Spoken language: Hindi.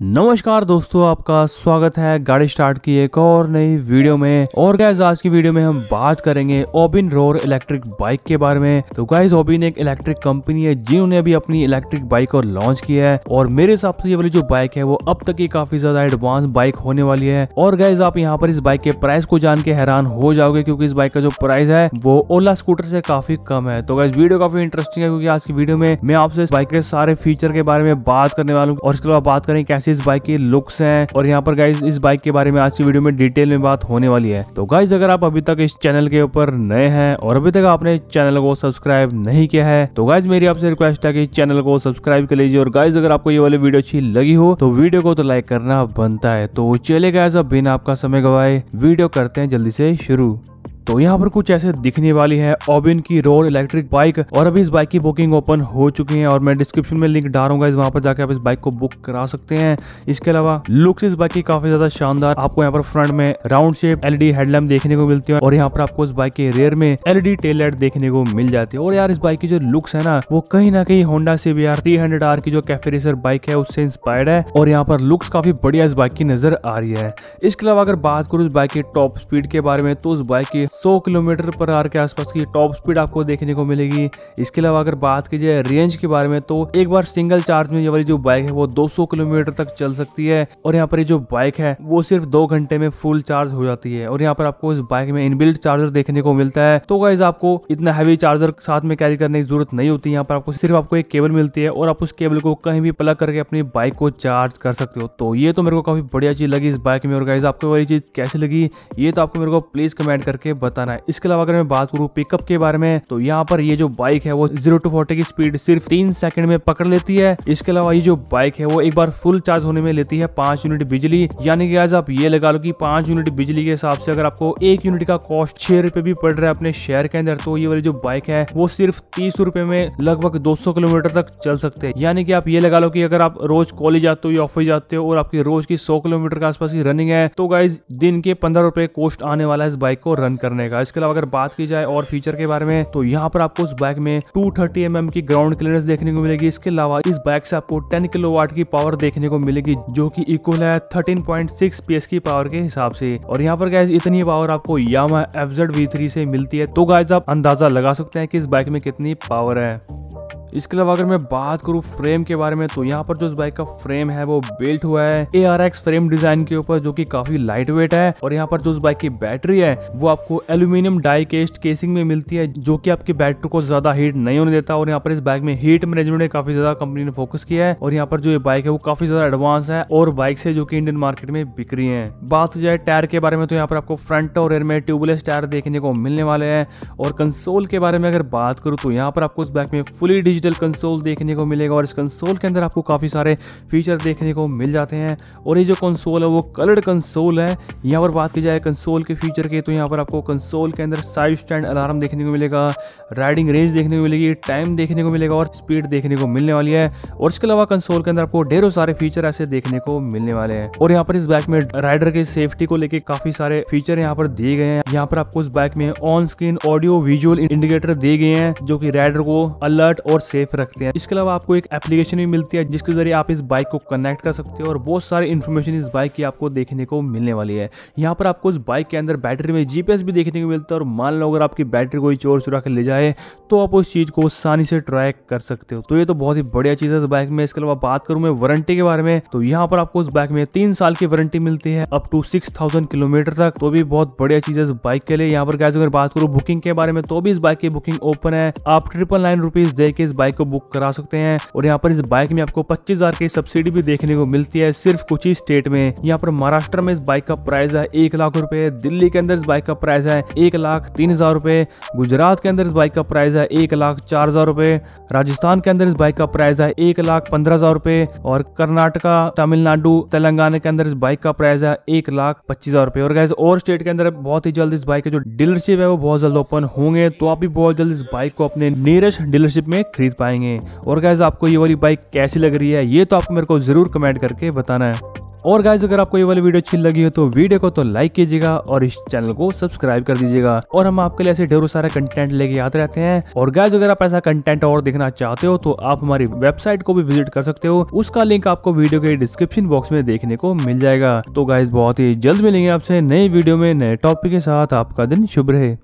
नमस्कार दोस्तों, आपका स्वागत है गाड़ी स्टार्ट की एक और नई वीडियो में। और गैस आज की वीडियो में हम बात करेंगे ओबिन रोर इलेक्ट्रिक बाइक के बारे में। तो गाइस ओबिन एक इलेक्ट्रिक कंपनी है जिन्होंने अभी अपनी इलेक्ट्रिक बाइक और लॉन्च किया है। और मेरे हिसाब से ये वाली जो बाइक है, वो अब तक की काफ़ी ज़्यादा एडवांस बाइक होने वाली है। और गाइज़ आप यहाँ पर इस बाइक के प्राइस को जान के हैरान हो जाओगे, क्योंकि इस बाइक का जो प्राइस है, वो ओला स्कूटर से काफ़ी कम है। तो गाइज़ वीडियो काफ़ी इंटरेस्टिंग है, क्योंकि आज की वीडियो में मैं आपसे इस बाइक के सारे फीचर के बारे में बात करने वाला हूँ। और इसके अलावा बात करें कैसे इस बाइक की लुक्स हैं और यहाँ पर गाइज़ इस बाइक के बारे में आज की वीडियो में डिटेल में बात होने वाली है। तो गाइज़ अगर आप अभी तक इस चैनल के ऊपर नए हैं और अभी तक आपने चैनल को सब्सक्राइब नहीं किया है तो गाइज़ मेरी आपसे रिक्वेस्ट है कि चैनल को सब्सक्राइब कर लीजिए और गाइज़ अगर आपको ये वाली वीडियो अच्छी लगी हो तो वीडियो को तो लाइक करना बनता है। तो चले गाइज़ अब बिना आपका समय गवाए वीडियो करते हैं जल्दी से शुरू। तो यहाँ पर कुछ ऐसे दिखने वाली है। ओबिन की रोड इलेक्ट्रिक बाइक और अभी इस बाइक की बुकिंग ओपन हो चुकी है और मैं डिस्क्रिप्शन में लिंक डालूँगा। इस वहाँ पर जाकर आप इस बाइक को बुक करा सकते हैं। इसके अलावा लुक्स इस बाइक की काफ़ी ज़्यादा शानदार। आपको यहाँ पर फ्रंट में राउंड शेप एलईडी हेडलैम्प देखने को मिलती है और यहाँ पर आपको इस बाइक के रेयर में एलईडी टेल लाइट देखने को मिल जाती है। और यार इस बाइक की जो लुक्स है ना, वो कहीं ना कहीं होंडा से भी यार थ्री हंड्रेड आर की जो कैफ़े रेसर बाइक है, उससे इंस्पायर्ड है और यहाँ पर लुक्स काफ़ी बढ़िया इस बाइक की नज़र आ रही है। इसके अलावा अगर बात करूँ इस बाइक की टॉप स्पीड के बारे में तो उस बाइक की सौ किलोमीटर पर आर के आसपास की टॉप स्पीड आपको देखने को मिलेगी। इसके अलावा अगर बात की जाए रेंज के बारे में तो एक बार सिंगल चार्ज में ये वाली जो बाइक है, वो 200 किलोमीटर तक चल सकती है। और यहाँ पर ये जो बाइक है, वो सिर्फ़ दो घंटे में फुल चार्ज हो जाती है। और यहाँ पर आपको इस बाइक में इनबिल्ट चार्जर देखने को मिलता है। तो गाइज़ आपको इतना हैवी चार्जर साथ में कैरी करने की ज़रूरत नहीं होती। यहाँ पर आपको सिर्फ़ आपको एक केबल मिलती है और आप उस केबल को कहीं भी प्लग करके अपनी बाइक को चार्ज कर सकते हो। तो ये तो मेरे को काफ़ी बढ़िया चीज़ लगी इस बाइक में। और गाइज़ आपको वाली चीज़ कैसी लगी? ये तो आपको मेरे को प्लीज़ कमेंट करके बताना है। इसके अलावा अगर मैं बात करूँ पिकअप के बारे में तो यहाँ पर ये जो बाइक है वो ज़ीरो टू फोर्टी की स्पीड सिर्फ़ तीन सेकंड में पकड़ लेती है। इसके अलावा ये जो बाइक है वो एक बार फुल चार्ज होने में लेती है पाँच यूनिट बिजली। यानी कि आज आप ये लगा लो कि पाँच यूनिट बिजली के हिसाब से अगर आपको एक यूनिट का कॉस्ट छह रुपए भी पड़ रहा है अपने शहर के अंदर तो ये वाली जो बाइक है वो सिर्फ़ तीस रुपए में लगभग 200 किलोमीटर तक चल सकते हैं। यानी कि आप ये लगा लो कि अगर आप रोज कॉलेज जाते हो या ऑफ़िस जाते हो और आपकी रोज की सौ किलोमीटर के आसपास की रनिंग है तो गाइज़ दिन के पंद्रह रुपए कॉस्ट आने वाला है इस बाइक को रन करने का। इसके अलावा अगर बात की जाए और फीचर के बारे में तो यहाँ पर आपको उस बाइक में टू थर्टी mm की ग्राउंड क्लियरेंस देखने को मिलेगी। इसके अलावा इस बाइक से आपको टेन किलो की पावर देखने को मिलेगी, जो की इक्वल है थर्टीन पॉइंट की पावर के हिसाब से। और यहाँ पर गैस इतनी पावर आपको यामा एफ़ जेड से मिलती है। तो गैस आप अंदाज़ा लगा सकते हैं कि इस बाइक में कितनी पावर है। इसके अलावा अगर मैं बात करूँ फ्रेम के बारे में तो यहाँ पर जो इस बाइक का फ्रेम है, वो बिल्ट हुआ है A R X frame design के ऊपर, जो कि काफ़ी लाइट वेट है। और यहाँ पर जो इस बाइक की बैटरी है, वो आपको एल्यूमिनियम डाई केस्ट केसिंग में मिलती है, जो कि आपकी बैटरी को ज़्यादा हीट नहीं होने देता। और यहाँ पर इस बाइक में हीट मैनेजमेंट ने काफ़ी ज़्यादा कंपनी ने फोकस किया है। और यहाँ पर जो ये बाइक है, वो काफ़ी ज़्यादा एडवांस है और बाइक से जो की इंडियन मार्केट में बिक रही है। बात जाए टायर के बारे में तो यहाँ पर आपको फ्रंट और रेयर में ट्यूबलेस टायर देखने को मिलने वाले हैं। और कंसोल के बारे में अगर बात करूँ तो यहाँ पर आपको इस बाइक में फुली डिजिटल कंसोल देखने को मिलेगा और इस कंसोल के अंदर आपको काफ़ी सारे फीचर देखने को मिल जाते हैं। और ये जो कंसोल है, वो कलर्ड कंसोल है। यहाँ पर बात की जाए कंसोल के फीचर की तो यहाँ पर आपको कंसोल के अंदर साइड स्टैंड अलार्म देखने को मिलेगा, राइडिंग रेंज देखने को मिलेगी, टाइम देखने को मिलेगा और स्पीड देखने को मिलने वाली है। और इसके अलावा कंसोल के अंदर आपको ढेरों सारे फीचर ऐसे देखने को मिलने वाले हैं। और यहाँ पर इस बाइक में राइडर के सेफ्टी को लेकर काफ़ी सारे फीचर यहाँ पर दिए गए हैं। यहाँ पर आपको इस बाइक में on screen audio visual indicator दिए गए हैं, जो कि राइडर को अलर्ट और सेफ़ रखते हैं। इसके अलावा आपको एक एप्लीकेशन भी मिलती है, जिसके ज़रिए आप इस बाइक को कनेक्ट कर सकते हो और बहुत सारी इन्फॉर्मेशन इस बाइक की आपको देखने को मिलने वाली है। यहाँ पर आपको इस बाइक के अंदर बैटरी में जीपीएस भी देखने को मिलता है और मान लो अगर आपकी बैटरी कोई चोर चुरा कर ले जाए तो आप उस चीज़ को आसानी से ट्रैक कर सकते हो। तो ये तो बहुत ही बढ़िया चीज़ है इस बाइक में। इसके अलावा बात करूँ मैं वारंटी के बारे में तो यहाँ पर आपको इस बाइक में तीन साल की वारंटी मिलती है अप टू सिक्स किलोमीटर तक। तो भी बहुत बढ़िया चीज़ है इस बाइक के लिए। यहाँ पर कैसे अगर बात करूँ बुकिंग के बारे में तो भी इस बाइक की बुकिंग ओपन है। आप ट्रिपल नाइन रुपीज़ दे के इस बाइक को बुक करा सकते हैं। और यहाँ पर इस बाइक में आपको पच्चीस की सब्सिडी भी देखने को मिलती है सिर्फ़ कुछ ही स्टेट में। यहाँ पर महाराष्ट्र में इस बाइक का प्राइस है एक लाख रुपए, दिल्ली के अंदर इस बाइक का प्राइस है एक लाख तीन हज़ार रुपए, गुजरात के अंदर इस बाइक का प्राइस है एक लाख चार हज़ार रुपए, राजस्थान के अंदर इस बाइक का प्राइस है एक लाख पंद्रह हज़ार रुपए और कर्नाटका, तमिलनाडु, तेलंगाना के अंदर इस बाइक का प्राइस है एक लाख पच्चीस हज़ार रुपए। और गैस और स्टेट के अंदर बहुत ही जल्द इस बाइक के जो डीलरशिप है वो बहुत जल्द ओपन होंगे तो आप भी बहुत जल्द इस बाइक को अपने नियरेस्ट डीलरशिप में खरीद पाएँगे। और गैस आपको ये वाली बाइक कैसी लग रही है, ये तो आपको मेरे को ज़रूर कमेंट करके बताना है। और गाइज़ अगर आपको ये वाली वीडियो अच्छी लगी हो तो वीडियो को तो लाइक कीजिएगा और इस चैनल को सब्सक्राइब कर दीजिएगा। और हम आपके लिए ऐसे ढेरों सारे कंटेंट लेके आते रहते हैं। और गाइज़ अगर आप ऐसा कंटेंट और देखना चाहते हो तो आप हमारी वेबसाइट को भी विज़िट कर सकते हो। उसका लिंक आपको वीडियो के डिस्क्रिप्शन बॉक्स में देखने को मिल जाएगा। तो गाइज़ बहुत ही जल्द मिलेंगे आपसे नई वीडियो में नए टॉपिक के साथ। आपका दिन शुभ रहे।